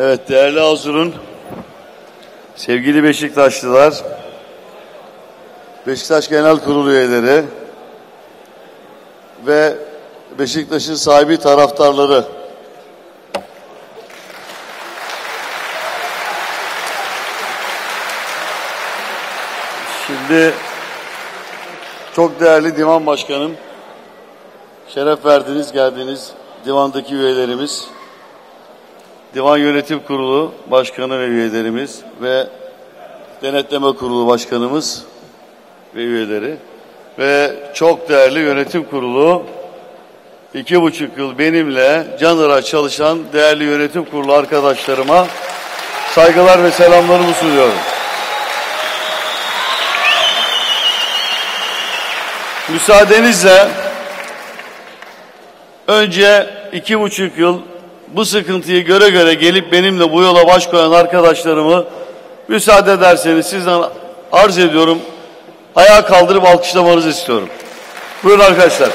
Evet değerli Azur'un sevgili Beşiktaşlılar, Beşiktaş Genel Kurulu üyeleri ve Beşiktaş'ın sahibi taraftarları. Şimdi çok değerli divan başkanım, şeref verdiniz, geldiniz divandaki üyelerimiz, divan yönetim kurulu başkanı ve üyelerimiz ve denetleme kurulu başkanımız ve üyeleri ve çok değerli yönetim kurulu iki buçuk yıl benimle Canır'a çalışan değerli yönetim kurulu arkadaşlarıma saygılar ve selamlarımı sunuyorum. Müsaadenizle önce iki buçuk yıl bu sıkıntıyı göre göre gelip benimle bu yola baş koyan arkadaşlarımı müsaade ederseniz sizden arz ediyorum. Ayağa kaldırıp alkışlamanızı istiyorum. Buyurun arkadaşlar.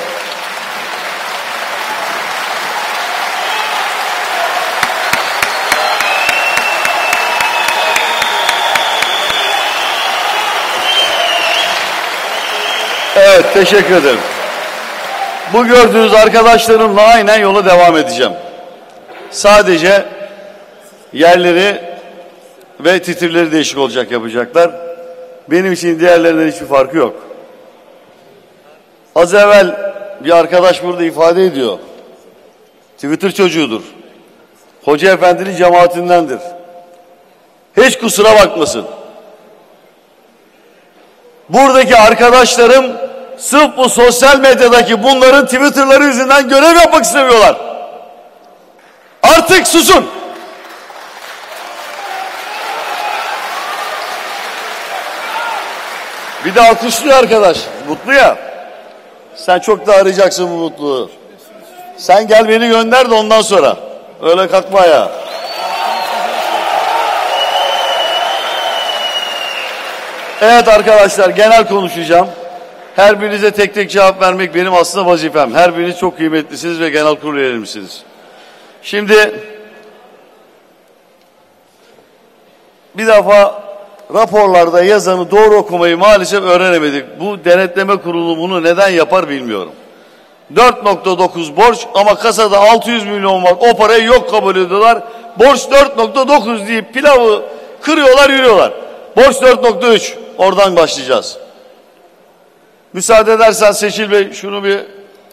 Evet, teşekkür ederim. Bu gördüğünüz arkadaşlarımla aynen yola devam edeceğim. Sadece yerleri ve titirleri değişik olacak yapacaklar. Benim için diğerlerinden hiçbir farkı yok. Az evvel bir arkadaş burada ifade ediyor. Twitter çocuğudur. Hoca Efendi'nin cemaatindendir. Hiç kusura bakmasın. Buradaki arkadaşlarım sırf bu sosyal medyadaki bunların Twitter'ları yüzünden görev yapmak istemiyorlar. Artık susun. Bir de alkışlıyor arkadaş. Mutlu ya. Sen çok da arayacaksın bu mutluluğu. Sen gel beni gönder de ondan sonra. Öyle kalkma ya. Evet arkadaşlar genel konuşacağım. Her birinize tek tek cevap vermek benim aslında vazifem. Her biriniz çok kıymetlisiniz ve genel kurul üyelerimsiniz. Şimdi bir defa raporlarda yazanı doğru okumayı maalesef öğrenemedik. Bu denetleme kurulu bunu neden yapar bilmiyorum. 4.9 borç ama kasada 600 milyon var. O parayı yok kabul ediyorlar. Borç 4.9 deyip pilavı kırıyorlar yürüyorlar. Borç 4.3. Oradan başlayacağız. Müsaade edersen Seçil Bey şunu bir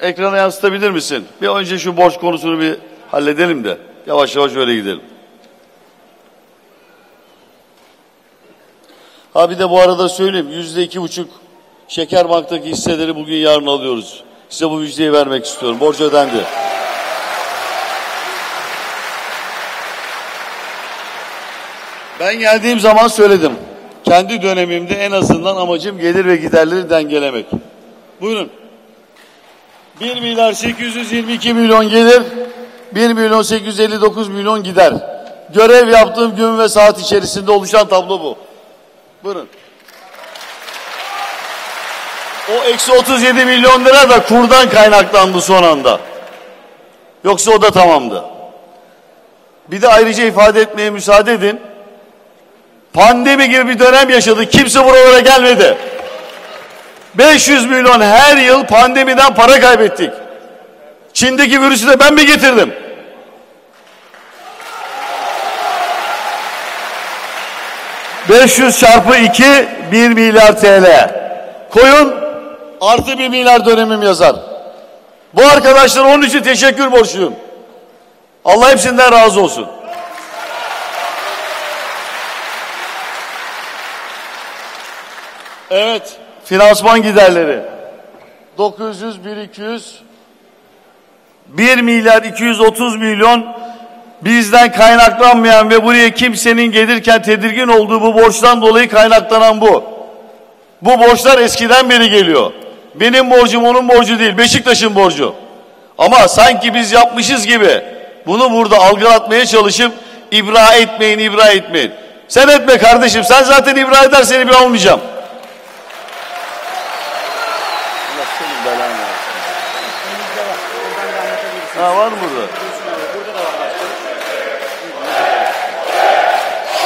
ekrana yansıtabilir misin? Bir önce şu borç konusunu bir halledelim de yavaş yavaş öyle gidelim. Ha bir de bu arada söyleyeyim yüzde iki buçuk Şeker Bank'taki hisseleri bugün yarın alıyoruz. Size bu müjdeyi vermek istiyorum. Borç ödendi. Ben geldiğim zaman söyledim. Kendi dönemimde en azından amacım gelir ve giderleri dengelemek. Buyurun. 1 milyar 822 milyon gelir, 1 milyon 859 milyon gider. Görev yaptığım gün ve saat içerisinde oluşan tablo bu. Buyurun. O eksi 37 milyon lira da kurdan kaynaklandı son anda. Yoksa o da tamamdı. Bir de ayrıca ifade etmeye müsaade edin. Pandemi gibi bir dönem yaşadık. Kimse buralara gelmedi. 500 milyon her yıl pandemiden para kaybettik. Çin'deki virüsü de ben mi getirdim? ...500 çarpı 2... ...1 milyar TL. Koyun... ...artı 1 milyar dönemim yazar. Bu arkadaşlar onun için teşekkür borçluyum. Allah hepsinden razı olsun. Evet, finansman giderleri. 900, 1200, 1 milyar 230 milyon bizden kaynaklanmayan ve buraya kimsenin gelirken tedirgin olduğu bu borçtan dolayı kaynaklanan bu. Bu borçlar eskiden beri geliyor. Benim borcum onun borcu değil, Beşiktaş'ın borcu. Ama sanki biz yapmışız gibi bunu burada algılatmaya çalışıp ibra etmeyin, ibra etmeyin. Sen etme kardeşim, sen zaten ibra edersen ibra olmayacağım. Ha var mı burada?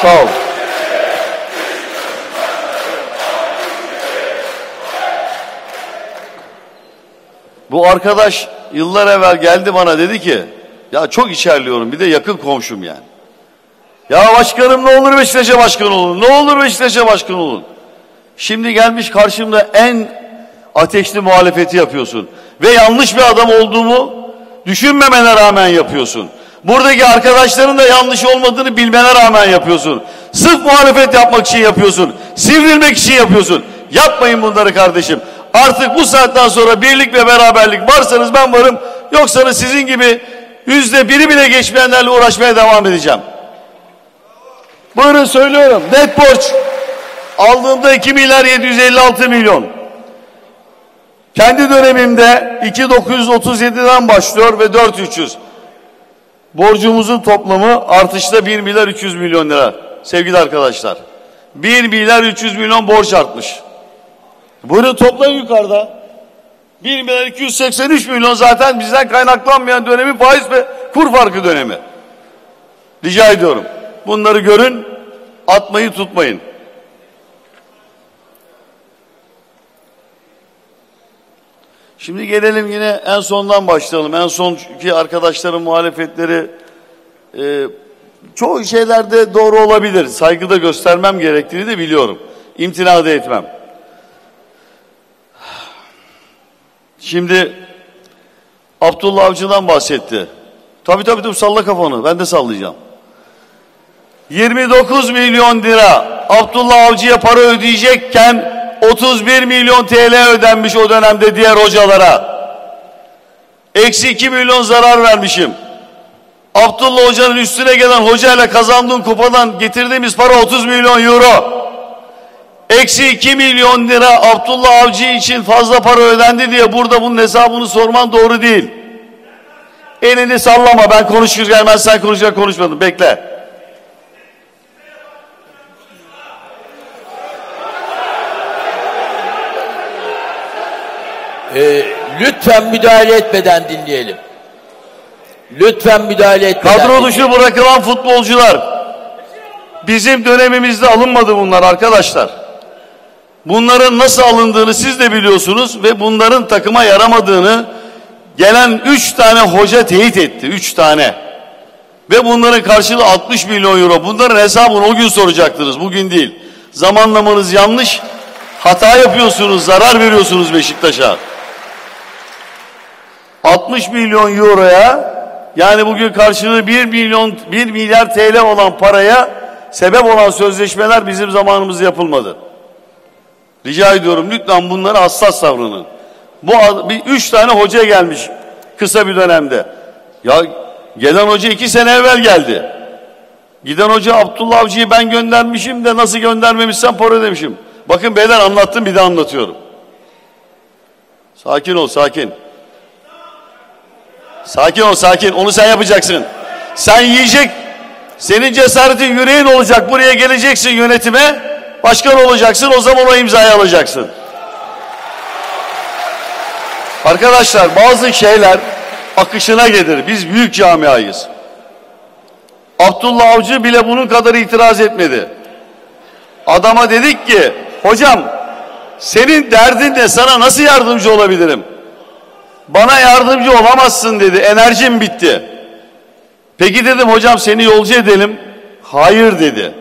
Sağ ol. Bu arkadaş yıllar evvel geldi bana dedi ki ya çok içerliyorum bir de yakın komşum yani. Ya başkanım ne olur Beşiktaş'a başkan olun. Ne olur Beşiktaş'a başkan olun. Şimdi gelmiş karşımda en ateşli muhalefeti yapıyorsun. Ve yanlış bir adam olduğumu düşünmemene rağmen yapıyorsun. Buradaki arkadaşların da yanlış olmadığını bilmene rağmen yapıyorsun. Sırf muhalefet yapmak için yapıyorsun. Sivrilmek için yapıyorsun. Yapmayın bunları kardeşim. Artık bu saatten sonra birlik ve beraberlik varsanız ben varım. Yoksanız sizin gibi yüzde biri bile geçmeyenlerle uğraşmaya devam edeceğim. Buyurun söylüyorum. Net borç. Aldığımda 2 milyar 756 milyon. Kendi dönemimde 2937'den başlıyor ve 4300. Borcumuzun toplamı artışta 1 milyar 300 milyon lira. Sevgili arkadaşlar. 1 milyar 300 milyon borç artmış. Buyurun toplayın yukarıda. 1 milyar 283 milyon zaten bizden kaynaklanmayan dönemi faiz ve kur farkı dönemi. Rica ediyorum. Bunları görün, atmayı tutmayın. Şimdi gelelim yine en sondan başlayalım. En sonki arkadaşların muhalefetleri e, çoğu şeylerde doğru olabilir. Saygıda göstermem gerektiğini de biliyorum. İmtina da etmem. Şimdi Abdullah Avcı'dan bahsetti. Tabii tabii tabii salla kafanı. Ben de sallayacağım. 29 milyon lira Abdullah Avcı'ya para ödeyecekken 31 milyon TL ödenmiş o dönemde diğer hocalara. Eksi 2 milyon zarar vermişim. Abdullah Hoca'nın üstüne gelen hocayla kazandığım kupadan getirdiğimiz para 30 milyon euro. Eksi 2 milyon lira Abdullah Avcı için fazla para ödendi diye burada bunun hesabını sorman doğru değil. Elini sallama ben konuşurken ben sen konuşurken konuşmadım bekle. Ee, lütfen müdahale etmeden dinleyelim. Lütfen müdahale etmeden Kadro dışı bırakılan futbolcular bizim dönemimizde alınmadı bunlar arkadaşlar. Bunların nasıl alındığını siz de biliyorsunuz ve bunların takıma yaramadığını gelen üç tane hoca teyit etti. Üç tane. Ve bunların karşılığı 60 milyon euro. Bunların hesabını o gün soracaktınız. Bugün değil. Zamanlamanız yanlış. Hata yapıyorsunuz. Zarar veriyorsunuz Beşiktaş'a. 60 milyon euroya yani bugün karşılığı 1 milyon 1 milyar TL olan paraya sebep olan sözleşmeler bizim zamanımızda yapılmadı. Rica ediyorum lütfen bunlara hassas davranın. Bu bir üç tane hoca gelmiş kısa bir dönemde. Ya gelen hoca iki sene evvel geldi. Giden hoca Abdullah Avcı'yı ben göndermişim de nasıl göndermemişsem para demişim. Bakın beyler anlattım bir de anlatıyorum. Sakin ol sakin. Sakin ol sakin onu sen yapacaksın. Sen yiyecek senin cesaretin yüreğin olacak buraya geleceksin yönetime. Başkan olacaksın o zaman o imzayı alacaksın. Arkadaşlar bazı şeyler akışına gelir. Biz büyük camiayız. Abdullah Avcı bile bunun kadar itiraz etmedi. Adama dedik ki hocam senin derdin ne sana nasıl yardımcı olabilirim? Bana yardımcı olamazsın dedi enerjim bitti. Peki dedim hocam seni yolcu edelim. Hayır dedi.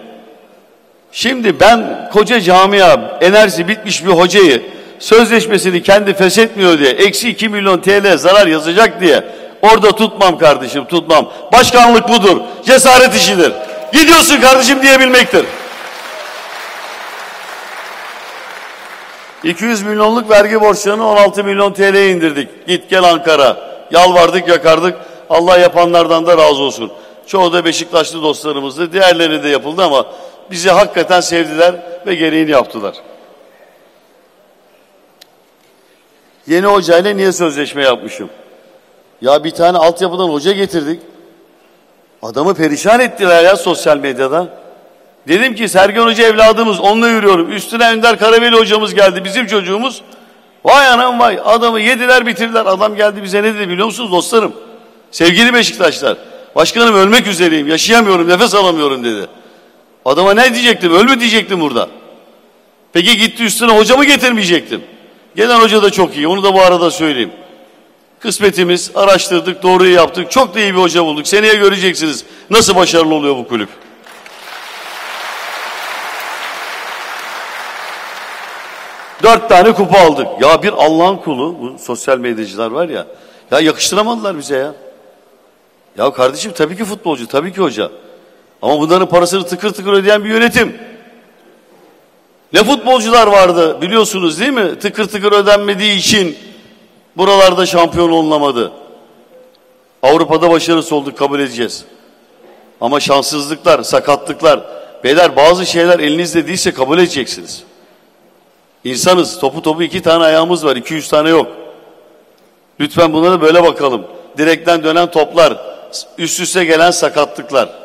Şimdi ben koca camia enerjisi bitmiş bir hocayı sözleşmesini kendi feshetmiyor diye eksi 2 milyon TL zarar yazacak diye orada tutmam kardeşim tutmam. Başkanlık budur. Cesaret işidir. Gidiyorsun kardeşim diyebilmektir. 200 milyonluk vergi borçlarını 16 milyon TL'ye indirdik. Git gel Ankara. Yalvardık yakardık. Allah yapanlardan da razı olsun. Çoğu da Beşiktaşlı dostlarımızdı. Diğerleri de yapıldı ama bizi hakikaten sevdiler ve gereğini yaptılar. Yeni hocayla niye sözleşme yapmışım? Ya bir tane altyapıdan hoca getirdik. Adamı perişan ettiler ya sosyal medyada. Dedim ki Sergen Hoca evladımız onunla yürüyorum. Üstüne Önder Karaveli hocamız geldi bizim çocuğumuz. Vay anam vay adamı yediler bitirdiler. Adam geldi bize ne dedi biliyor musunuz dostlarım? Sevgili Beşiktaşlar. Başkanım ölmek üzereyim yaşayamıyorum nefes alamıyorum dedi. Adama ne diyecektim? Ölme diyecektim burada. Peki gitti üstüne hocamı getirmeyecektim. Gelen hoca da çok iyi. Onu da bu arada söyleyeyim. Kısmetimiz, araştırdık, doğruyu yaptık. Çok da iyi bir hoca bulduk. Seneye göreceksiniz nasıl başarılı oluyor bu kulüp. Dört tane kupa aldık. Ya bir Allah'ın kulu, bu sosyal medyacılar var ya, ya yakıştıramadılar bize ya. Ya kardeşim tabii ki futbolcu, tabii ki hoca. Ama bunların parasını tıkır tıkır ödeyen bir yönetim. Ne futbolcular vardı biliyorsunuz değil mi? Tıkır tıkır ödenmediği için buralarda şampiyon olunamadı. Avrupa'da başarısı olduk kabul edeceğiz. Ama şanssızlıklar, sakatlıklar, beyler bazı şeyler elinizde değilse kabul edeceksiniz. İnsanız, topu topu iki tane ayağımız var, iki yüz tane yok. Lütfen buna da böyle bakalım. Direkten dönen toplar, üst üste gelen sakatlıklar.